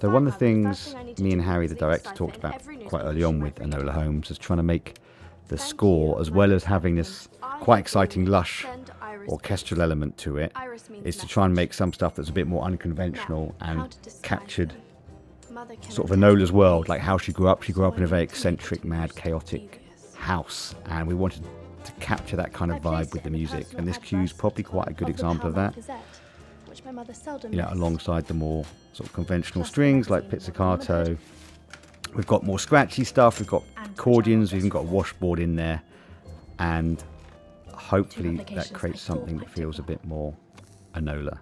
So one of the things me and Harry, the director, talked about quite early on with Enola Holmes is trying to make the score, as well as having this quite exciting, lush orchestral element to it, is to try and make some stuff that's a bit more unconventional and captured sort of Enola's world, like how she grew up. She grew up in a very eccentric, mad, chaotic house, and we wanted to capture that kind of vibe with the music. And this cue's probably quite a good example of that. You know, alongside the more sort of conventional strings like pizzicato. We've got more scratchy stuff. We've got accordions. We've even got a washboard in there, and hopefully that creates something that feels a bit more Enola.